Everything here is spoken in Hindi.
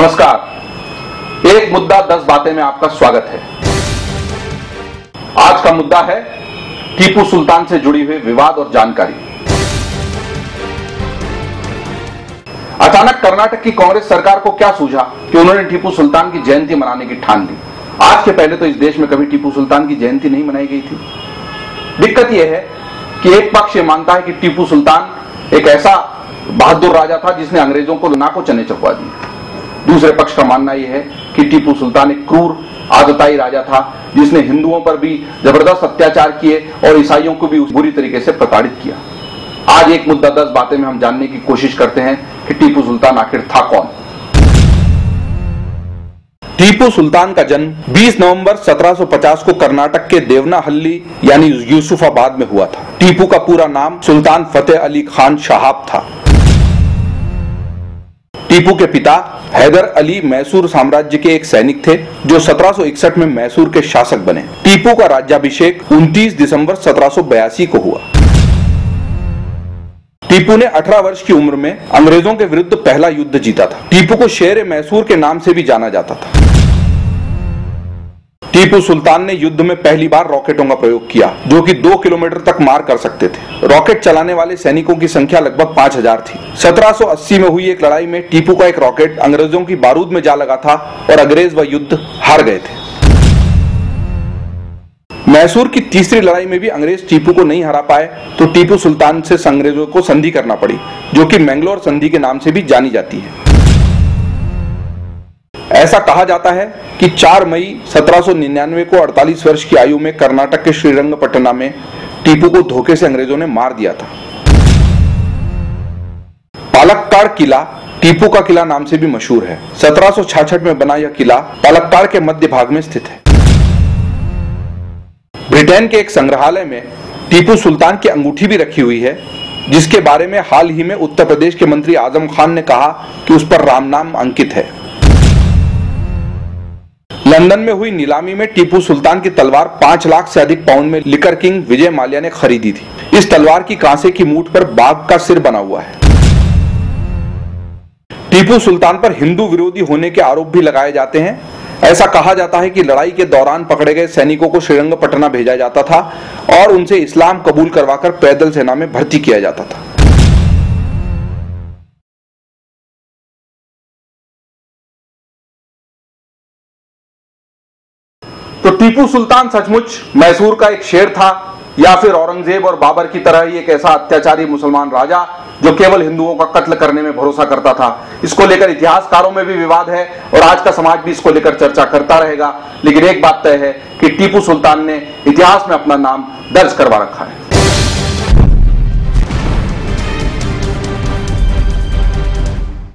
नमस्कार। एक मुद्दा दस बातें में आपका स्वागत है। आज का मुद्दा है, टीपू सुल्तान से जुड़ी हुई विवाद और जानकारी। अचानक कर्नाटक की कांग्रेस सरकार को क्या सूझा कि उन्होंने टीपू सुल्तान की जयंती मनाने की ठान ली? आज के पहले तो इस देश में कभी टीपू सुल्तान की जयंती नहीं मनाई गई थी। दिक्कत यह है कि एक पक्ष ये मानता है कि टीपू सुल्तान एक ऐसा बहादुर राजा था जिसने अंग्रेज़ों को नाको चने चकवा दिए। दूसरे पक्ष का मानना यह है कि टीपू सुल्तान एक क्रूर, आदताई राजा था, जिसने हिंदुओं पर भी ज़बरदस्त अत्याचार किए और ईसाइयों को भी बुरी तरीके से प्रताड़ित किया। आज एक मुद्दा दस बातें में हम जानने की कोशिश करते हैं कि टीपू सुल्तान आखिर था कौन। टीपू सुल्तान का जन्म 20 नवंबर 1750 को कर्नाटक के देवनाहल्ली, यानी यूसुफाबाद में हुआ था। टीपू का पूरा नाम सुल्तान फतेह अली खान शहाब था। टीपू के पिता हैदर अली मैसूर साम्राज्य के एक सैनिक थे, जो 1761 में मैसूर के शासक बने। टीपू का राज्याभिषेक 29 दिसंबर 1782 को हुआ। टीपू ने 18 वर्ष की उम्र में अंग्रेज़ों के विरुद्ध पहला युद्ध जीता था। टीपू को शेर मैसूर के नाम से भी जाना जाता था। टीपू सुल्तान ने युद्ध में पहली बार रॉकेटों का प्रयोग किया, जो कि दो किलोमीटर तक मार कर सकते थे। रॉकेट चलाने वाले सैनिकों की संख्या लगभग 5000 थी। 1780 में हुई एक लड़ाई में टीपू का एक रॉकेट अंग्रेज़ों की बारूद में जा लगा था और अंग्रेज़ वह युद्ध हार गए थे। मैसूर की तीसरी लड़ाई में भी अंग्रेज़ टीपू को नहीं हरा पाए तो टीपू सुल्तान से अंग्रेज़ों को संधि करना पड़ी, जो कि मैंगलोर संधि के नाम से भी जानी जाती है। ऐसा कहा जाता है कि 4 मई 1799 को 48 वर्ष की आयु में कर्नाटक के श्रीरंगपट्टना में टीपू को धोखे से अंग्रेज़ों ने मार दिया था। पालक्काड़ किला टीपू का किला नाम से भी मशहूर है। 1766 में बना यह किला पालक्काड़ के मध्य भाग में स्थित है। ब्रिटेन के एक संग्रहालय में टीपू सुल्तान की अंगूठी भी रखी हुई है, जिसके बारे में हाल ही में उत्तर प्रदेश के मंत्री आज़म खान ने कहा कि उस पर राम नाम अंकित है। लंदन में हुई नीलामी में टीपू सुल्तान की तलवार पाँच लाख से अधिक पाउंड में लिकर किंग विजय माल्या ने खरीदी थी। इस तलवार की कांसे की मूठ पर बाघ का सिर बना हुआ है। टीपू सुल्तान पर हिंदू विरोधी होने के आरोप भी लगाए जाते हैं। ऐसा कहा जाता है कि लड़ाई के दौरान पकड़े गए सैनिकों को श्रीरंगपट्टना भेजा जाता था और उनसे इस्लाम कबूल करवाकर पैदल सेना में भर्ती किया जाता था। तो टीपू सुल्तान सचमुच मैसूर का एक शेर था, या फिर औरंगज़ेब और बाबर की तरह ही एक ऐसा अत्याचारी मुसलमान राजा, जो केवल हिंदुओं का कत्ल करने में भरोसा करता था। इसको लेकर इतिहासकारों में भी विवाद है, और आज का समाज भी इसको लेकर चर्चा करता रहेगा। लेकिन एक बात तय है कि टीपू सुल्तान ने इतिहास में अपना नाम दर्ज करवा रखा है।